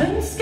hands